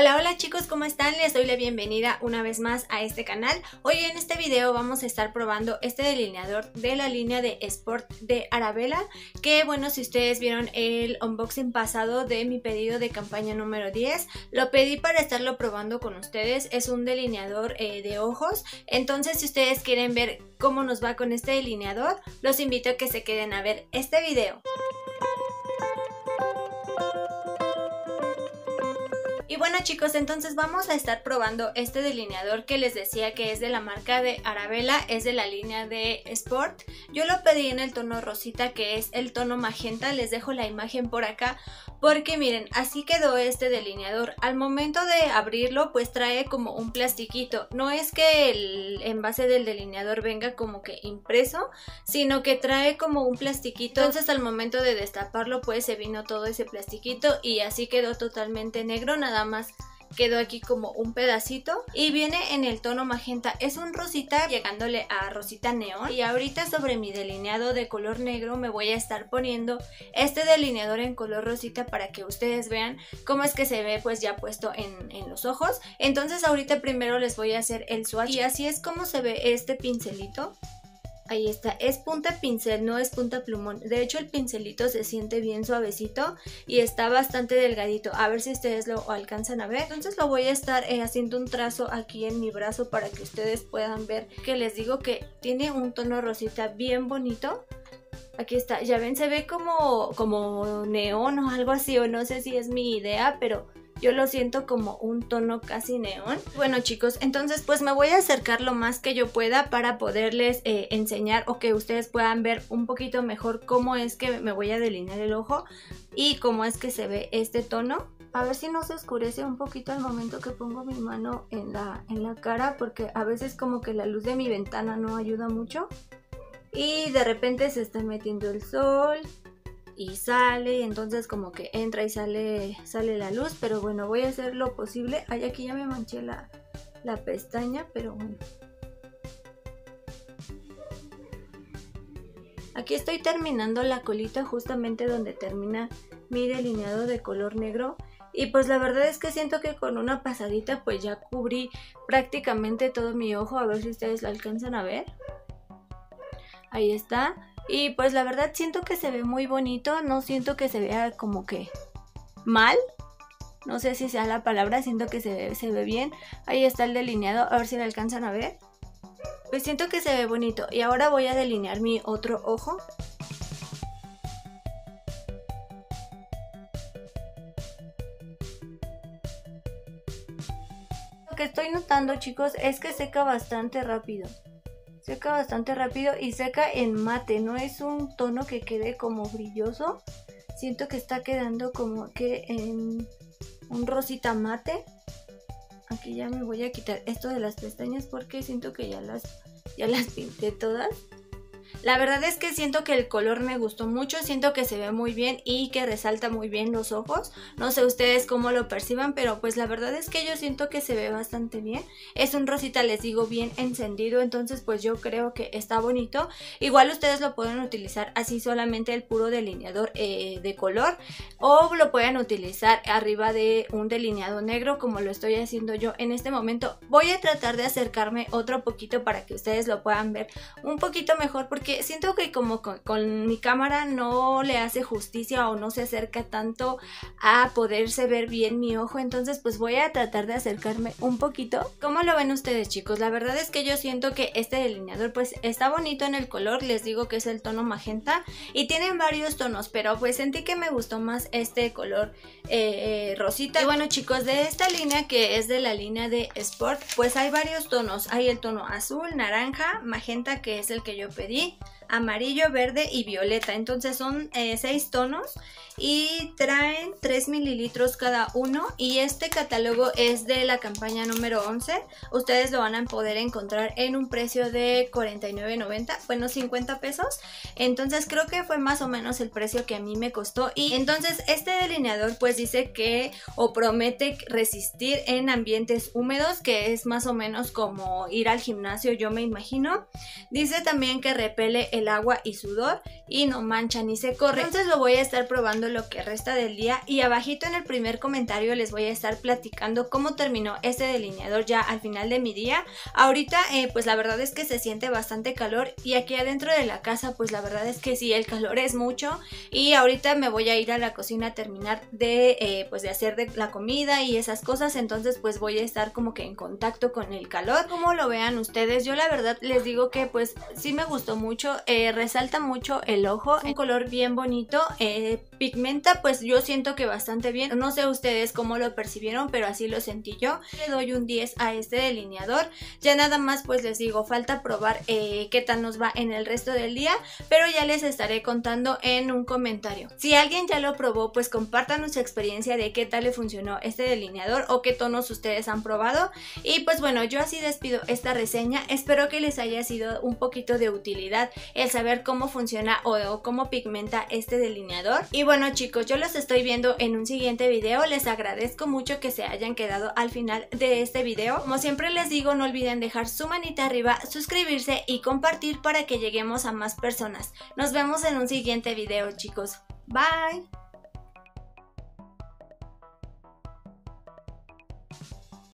Hola, hola chicos, ¿cómo están? Les doy la bienvenida una vez más a este canal. Hoy en este video vamos a estar probando este delineador de la línea de Sport de Arabella que bueno, si ustedes vieron el unboxing pasado de mi pedido de campaña número 10, lo pedí para estarlo probando con ustedes. Es un delineador eh, de ojos, entonces si ustedes quieren ver cómo nos va con este delineador, los invito a que se queden a ver este video. Bueno chicos, entonces vamos a estar probando este delineador que les decía que es de la marca de Arabella, es de la línea de Sport. Yo lo pedí en el tono rosita que es el tono magenta, les dejo la imagen por acá porque miren, así quedó este delineador. Al momento de abrirlo pues trae como un plastiquito, no es que el envase del delineador venga como que impreso, sino que trae como un plastiquito. Entonces al momento de destaparlo pues se vino todo ese plastiquito y así quedó totalmente negro, nada más quedó aquí como un pedacito y viene en el tono magenta. Es un rosita llegándole a rosita neón. Y ahorita sobre mi delineado de color negro me voy a estar poniendo este delineador en color rosita para que ustedes vean cómo es que se ve pues ya puesto en, en los ojos. Entonces ahorita primero les voy a hacer el swatch. Y así es como se ve este pincelito Ahí está, es punta pincel, no es punta plumón. De hecho el pincelito se siente bien suavecito y está bastante delgadito. A ver si ustedes lo alcanzan a ver. Entonces lo voy a estar eh, haciendo un trazo aquí en mi brazo para que ustedes puedan ver que les digo que tiene un tono rosita bien bonito. Aquí está, ya ven, se ve como, como neón o algo así, o no sé si es mi idea, pero yo lo siento como un tono casi neón. Bueno chicos, entonces pues me voy a acercar lo más que yo pueda para poderles eh, enseñar o que ustedes puedan ver un poquito mejor cómo es que me voy a delinear el ojo y cómo es que se ve este tono. A ver si no se oscurece un poquito al momento que pongo mi mano en la, en la cara porque a veces como que la luz de mi ventana no ayuda mucho. Y de repente se está metiendo el sol, y sale, entonces como que entra y sale, sale la luz, pero bueno, voy a hacer lo posible. Ay, aquí ya me manché la, la pestaña, pero bueno. Aquí estoy terminando la colita justamente donde termina mi delineado de color negro. Y pues la verdad es que siento que con una pasadita pues ya cubrí prácticamente todo mi ojo. A ver si ustedes lo alcanzan a ver. Ahí está. Y pues la verdad siento que se ve muy bonito, no siento que se vea como que mal. No sé si sea la palabra, siento que se ve, se ve bien. Ahí está el delineado, a ver si lo alcanzan a ver. Pues siento que se ve bonito. Y ahora voy a delinear mi otro ojo. Lo que estoy notando chicos es que seca bastante rápido. Seca bastante rápido y seca en mate, no es un tono que quede como brilloso. Siento que está quedando como que en un rosita mate. Aquí ya me voy a quitar esto de las pestañas porque siento que ya las, ya las pinté todas. La verdad es que siento que el color me gustó mucho, siento que se ve muy bien y que resalta muy bien los ojos. No sé ustedes cómo lo perciban, pero pues la verdad es que yo siento que se ve bastante bien. Es un rosita, les digo, bien encendido, entonces pues yo creo que está bonito. Igual ustedes lo pueden utilizar así solamente el puro delineador eh, de color o lo pueden utilizar arriba de un delineado negro como lo estoy haciendo yo en este momento. Voy a tratar de acercarme otro poquito para que ustedes lo puedan ver un poquito mejor siento que como con, mi cámara no le hace justicia o no se acerca tanto a poderse ver bien mi ojo, entonces pues voy a tratar de acercarme un poquito. ¿Cómo lo ven ustedes chicos? La verdad es que yo siento que este delineador pues está bonito en el color, les digo que es el tono magenta y tienen varios tonos, pero pues sentí que me gustó más este color eh, rosita. Y bueno chicos, de esta línea que es de la línea de Sport, pues hay varios tonos, hay el tono azul, naranja, magenta que es el que yo pedí, ok? Amarillo, verde y violeta. Entonces son eh, seis tonos y traen 3 mililitros cada uno y este catálogo es de la campaña número 11. Ustedes lo van a poder encontrar en un precio de 49.90, bueno 50 pesos. Entonces creo que fue más o menos el precio que a mí me costó y entonces este delineador pues dice que o promete resistir en ambientes húmedos que es más o menos como ir al gimnasio yo me imagino. Dice también que repele el agua y sudor y no mancha ni se corre. Entonces lo voy a estar probando lo que resta del día y abajito en el primer comentario les voy a estar platicando cómo terminó este delineador ya al final de mi día. Ahorita eh, pues la verdad es que se siente bastante calor y aquí adentro de la casa pues la verdad es que sí, el calor es mucho y ahorita me voy a ir a la cocina a terminar de eh, pues de hacer la comida y esas cosas entonces pues voy a estar como que en contacto con el calor. Como lo vean ustedes, yo la verdad les digo que pues sí me gustó mucho, eh, resalta mucho el ojo, un color bien bonito, pigmenta pues yo siento que bastante bien, no sé ustedes cómo lo percibieron pero así lo sentí yo, le doy un 10 a este delineador, ya nada más pues les digo, falta probar eh, qué tal nos va en el resto del día, pero ya les estaré contando en un comentario. Si alguien ya lo probó, pues compartan su experiencia de qué tal le funcionó este delineador o qué tonos ustedes han probado. Y pues bueno, yo así despido esta reseña, espero que les haya sido un poquito de utilidad el saber cómo funciona o, cómo pigmenta este delineador. Y bueno chicos, yo los estoy viendo en un siguiente video, les agradezco mucho que se hayan quedado al final de este video. Como siempre les digo, no olviden dejar su manita arriba, suscribirse y compartir para que lleguemos a más personas. Nos vemos en un siguiente video chicos. Bye.